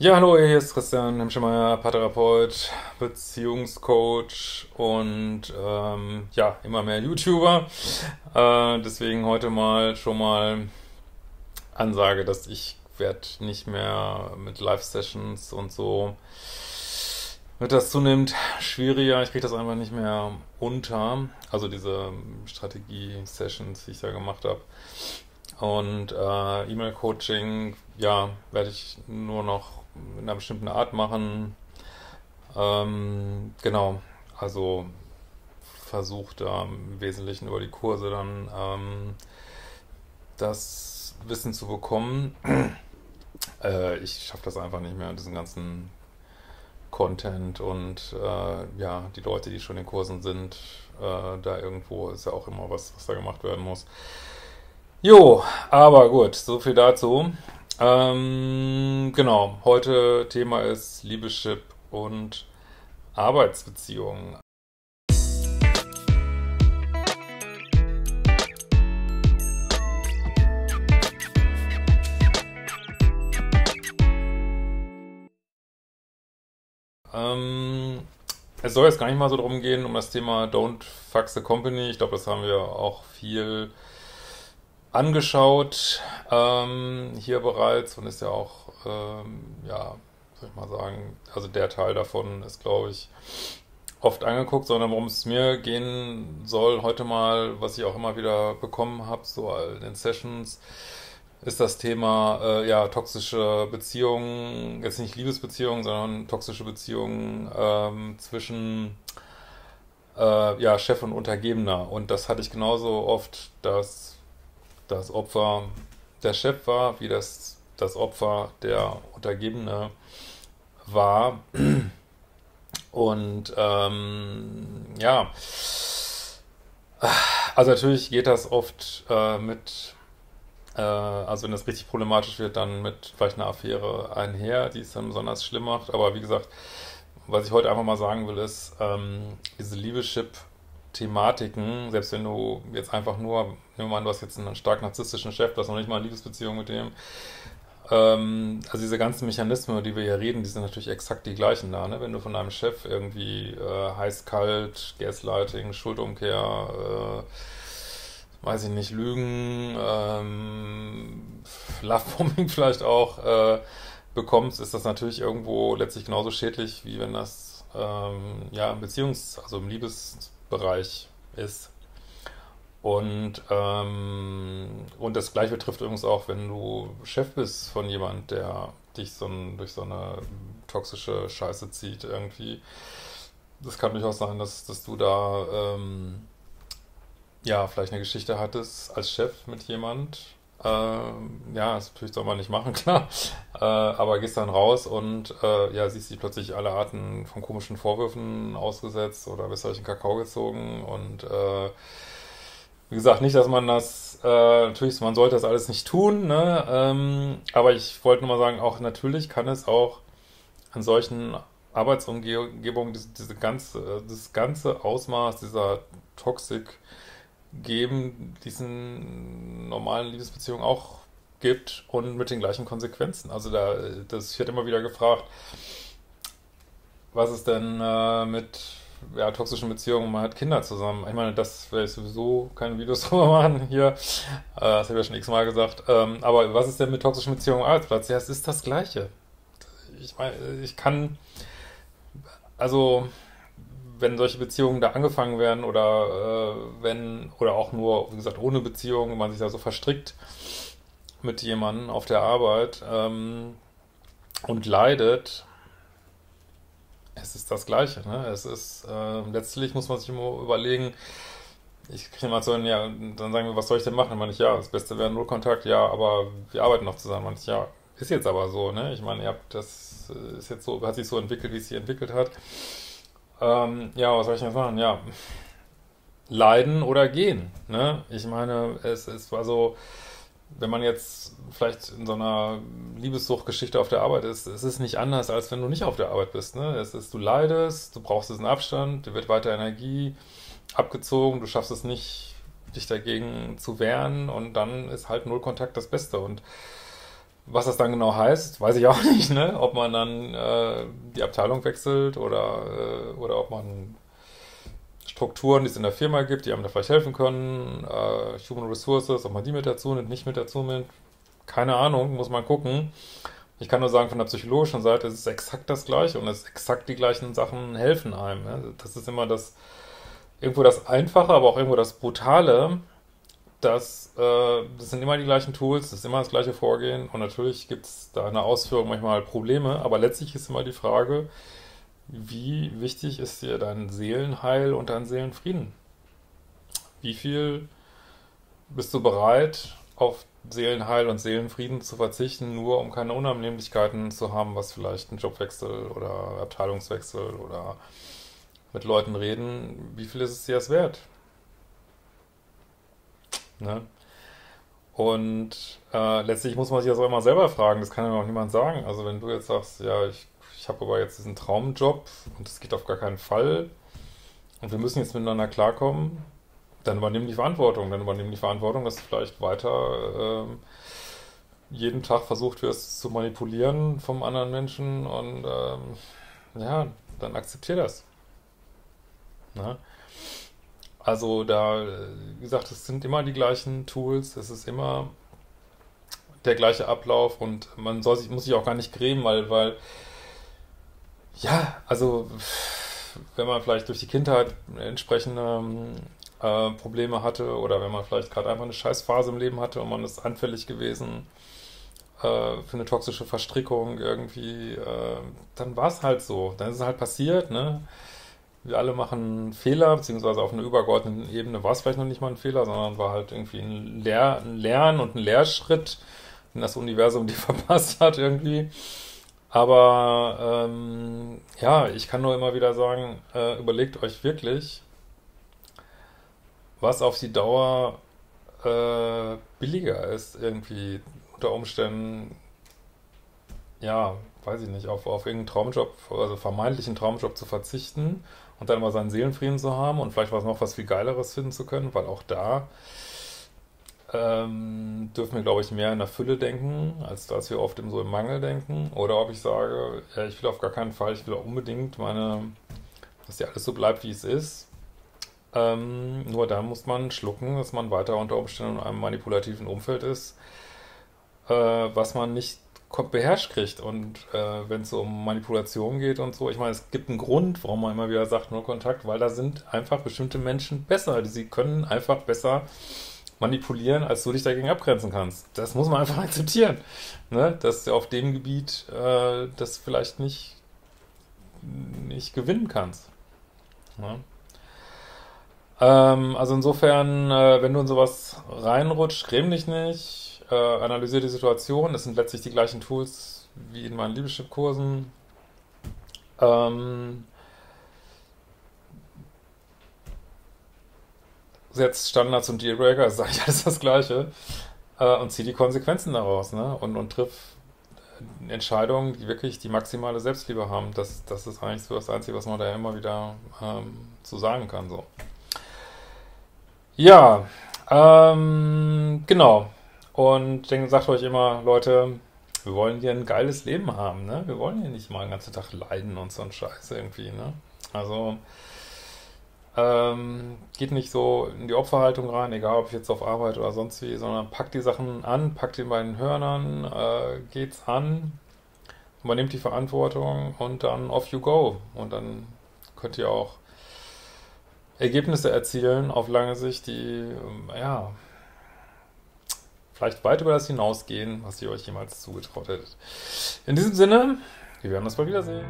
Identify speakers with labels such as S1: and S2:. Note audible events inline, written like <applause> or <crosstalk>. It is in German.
S1: Ja, hallo, hier ist Christian Hemschemeyer, Paartherapeut, Beziehungscoach und ähm, ja, immer mehr YouTuber. Äh, deswegen heute mal schon mal Ansage, dass ich werde nicht mehr mit Live-Sessions und so wird das zunehmend schwieriger. Ich kriege das einfach nicht mehr unter. Also diese Strategie-Sessions, die ich da gemacht habe. Und äh, E-Mail-Coaching, ja, werde ich nur noch in einer bestimmten Art machen. Ähm, genau, also versucht da im Wesentlichen über die Kurse dann ähm, das Wissen zu bekommen. <clears throat> äh, ich schaffe das einfach nicht mehr, diesen ganzen Content und äh, ja, die Leute, die schon in Kursen sind, äh, da irgendwo ist ja auch immer was, was da gemacht werden muss. Jo, aber gut, so viel dazu. Ähm, genau, heute Thema ist Liebeschip und Arbeitsbeziehungen. Ähm, es soll jetzt gar nicht mal so darum gehen, um das Thema Don't Fuck the Company. Ich glaube, das haben wir auch viel angeschaut ähm, hier bereits und ist ja auch, ähm, ja, soll ich mal sagen, also der Teil davon ist, glaube ich, oft angeguckt, sondern worum es mir gehen soll heute mal, was ich auch immer wieder bekommen habe, so in den Sessions, ist das Thema äh, ja toxische Beziehungen, jetzt nicht Liebesbeziehungen, sondern toxische Beziehungen ähm, zwischen äh, ja, Chef und Untergebener. Und das hatte ich genauso oft, dass das Opfer der Chef war, wie das das Opfer der Untergebene war. Und ähm, ja, also natürlich geht das oft äh, mit, äh, also wenn das richtig problematisch wird, dann mit vielleicht einer Affäre einher, die es dann besonders schlimm macht. Aber wie gesagt, was ich heute einfach mal sagen will, ist, ähm, diese Liebeschip Thematiken, selbst wenn du jetzt einfach nur, nehmen wir mal an, du hast jetzt einen stark narzisstischen Chef, du hast noch nicht mal eine Liebesbeziehung mit dem, ähm, also diese ganzen Mechanismen, über die wir hier reden, die sind natürlich exakt die gleichen da, ne? Wenn du von deinem Chef irgendwie äh, heiß, kalt, Gaslighting, Schuldumkehr, äh, weiß ich nicht, Lügen, ähm, Lovebombing <laughs> vielleicht auch äh, bekommst, ist das natürlich irgendwo letztlich genauso schädlich, wie wenn das ähm, ja im Beziehungs-, also im Liebes- Bereich ist. Und, ähm, und das gleiche betrifft übrigens auch, wenn du Chef bist von jemand, der dich so ein, durch so eine toxische Scheiße zieht irgendwie. Das kann durchaus sein, dass, dass du da ähm, ja vielleicht eine Geschichte hattest als Chef mit jemand ja, das natürlich soll man nicht machen, <laughs> klar. Äh, aber gehst dann raus und äh, ja, siehst dich plötzlich alle Arten von komischen Vorwürfen ausgesetzt oder bist durch den Kakao gezogen und äh, wie gesagt, nicht, dass man das, äh, natürlich, man sollte das alles nicht tun, ne? Ähm, aber ich wollte nur mal sagen, auch natürlich kann es auch an solchen Arbeitsumgebungen diese, diese ganze, das ganze Ausmaß dieser Toxik geben, diesen normalen Liebesbeziehungen auch gibt und mit den gleichen Konsequenzen. Also da, das, werde immer wieder gefragt, was ist denn äh, mit ja, toxischen Beziehungen, man hat Kinder zusammen. Ich meine, das werde ich sowieso keine Videos <laughs> drüber machen hier. Äh, das habe ich ja schon x-mal gesagt. Ähm, aber was ist denn mit toxischen Beziehungen am Arbeitsplatz? Ja, es ist das Gleiche. Ich meine, ich kann, also wenn solche Beziehungen da angefangen werden oder äh, wenn, oder auch nur, wie gesagt, ohne Beziehung, man sich da so verstrickt mit jemandem auf der Arbeit ähm, und leidet, es ist das Gleiche. Ne? Es ist, äh, letztlich muss man sich immer überlegen, ich kriege mal so ein, ja, dann sagen wir, was soll ich denn machen? Dann meine ich, ja, das Beste wäre Nullkontakt, ja, aber wir arbeiten noch zusammen. Meine ich, ja, ist jetzt aber so, ne? Ich meine, ihr habt, das ist jetzt so, hat sich so entwickelt, wie es sich entwickelt hat. Ähm, ja, was soll ich denn sagen? Ja, leiden oder gehen. Ne? Ich meine, es ist also, wenn man jetzt vielleicht in so einer Liebessuchtgeschichte auf der Arbeit ist, es ist nicht anders, als wenn du nicht auf der Arbeit bist. Ne? Es ist, du leidest, du brauchst diesen Abstand, dir wird weiter Energie abgezogen, du schaffst es nicht, dich dagegen zu wehren und dann ist halt Nullkontakt das Beste. Und Was das dann genau heißt, weiß ich auch <laughs> nicht, ne? Ob man dann äh, die Abteilung wechselt oder, äh, oder ob man Strukturen, die es in der Firma gibt, die einem da vielleicht helfen können, äh, Human Resources, ob man die mit dazu nimmt, nicht mit dazu nimmt, keine Ahnung, muss man gucken. Ich kann nur sagen, von der psychologischen Seite ist es exakt das Gleiche und es exakt die gleichen Sachen helfen einem. Ja? Das ist immer das, irgendwo das Einfache, aber auch irgendwo das Brutale, dass äh, das sind immer die gleichen Tools, das ist immer das gleiche Vorgehen und natürlich gibt es da in der Ausführung manchmal Probleme, aber letztlich ist immer die Frage, wie wichtig ist dir dein Seelenheil und dein Seelenfrieden? Wie viel bist du bereit, auf Seelenheil und Seelenfrieden zu verzichten, nur um keine Unannehmlichkeiten zu haben, was vielleicht ein Jobwechsel oder Abteilungswechsel oder mit Leuten reden, wie viel ist es dir das wert? Ne? Und äh, letztlich muss man sich das auch immer selber fragen, das kann ja auch niemand sagen. Also wenn du jetzt sagst, ja, ich, ich habe aber jetzt diesen Traumjob und es geht auf gar keinen Fall und wir müssen jetzt miteinander klarkommen, dann übernehmen die Verantwortung. Dann übernehmen die Verantwortung, dass du vielleicht weiter ähm, jeden Tag versucht wirst zu manipulieren vom anderen Menschen und ähm, ja, dann akzeptier das. Ne? Also da, wie gesagt, es sind immer die gleichen Tools, es ist immer der gleiche Ablauf und man soll sich, muss sich auch gar nicht grämen, weil, weil ja, also wenn man vielleicht durch die Kindheit entsprechende äh, Probleme hatte oder wenn man vielleicht gerade einfach eine Scheißphase im Leben hatte und man ist anfällig gewesen äh, für eine toxische Verstrickung irgendwie, äh, dann war es halt so. Dann ist es halt passiert, ne? Wir alle machen Fehler, beziehungsweise auf einer übergeordneten Ebene war es vielleicht noch nicht mal ein Fehler, sondern war halt irgendwie ein, Lehr ein Lern- und ein Lehrschritt, den das Universum <laughs> dir verpasst hat irgendwie. Aber ähm, ja, ich kann nur immer wieder sagen, äh, überlegt euch wirklich, was auf die Dauer äh, billiger ist, irgendwie unter Umständen, ja, weiß ich nicht, auf, auf irgendeinen Traumjob, also vermeintlichen Traumjob zu verzichten und dann mal seinen Seelenfrieden zu haben und vielleicht was noch was viel Geileres finden zu können, weil auch da ähm, dürfen wir, glaube ich, mehr in der Fülle denken, als dass wir oft im, so im Mangel denken. Oder ob ich sage, ja, ich will auf gar keinen Fall, ich will unbedingt meine, dass ja alles so bleibt, wie es ist. Ähm, nur da muss man schlucken, dass man weiter unter Umständen in einem manipulativen Umfeld ist, äh, was man nicht beherrscht kriegt. Und äh, wenn es um Manipulation geht und so, ich meine, es gibt einen Grund, warum man immer wieder sagt, nur Kontakt, weil da sind einfach bestimmte Menschen besser. Sie können einfach besser manipulieren, als du dich dagegen abgrenzen kannst. Das muss man einfach <laughs> akzeptieren. Ne? Dass du auf dem Gebiet äh, das vielleicht nicht, nicht gewinnen kannst. Ne? Ähm, also insofern, äh, wenn du in sowas reinrutscht, creme dich nicht, äh, analysiere die Situation. Das sind letztlich die gleichen Tools wie in meinen Leadership-Kursen. Ähm, setzt Standards und Dealbreaker, ist eigentlich alles das Gleiche. Äh, und zieh die Konsequenzen daraus, ne? Und, und triff Entscheidungen, die wirklich die maximale Selbstliebe haben. Das, das ist eigentlich so das Einzige, was man da immer wieder ähm, zu sagen kann. So. Ja, ähm, genau. Und dann sagt euch immer, Leute, wir wollen hier ein geiles Leben haben, ne? Wir wollen hier nicht mal den ganzen Tag leiden und so ein Scheiß irgendwie, ne? Also, ähm, geht nicht so in die Opferhaltung rein, egal ob jetzt auf Arbeit oder sonst wie, sondern packt die Sachen an, packt die beiden Hörnern, äh, geht's an, übernehmt die Verantwortung und dann off you go. Und dann könnt ihr auch Ergebnisse erzielen auf lange Sicht, die, ähm, ja, vielleicht weit über das hinausgehen, was ihr euch jemals zugetraut hättet. In diesem Sinne, wir werden uns bald wiedersehen.